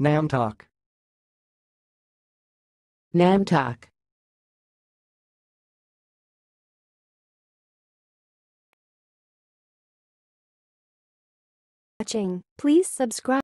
Namtok. Namtok. watching. Please subscribe.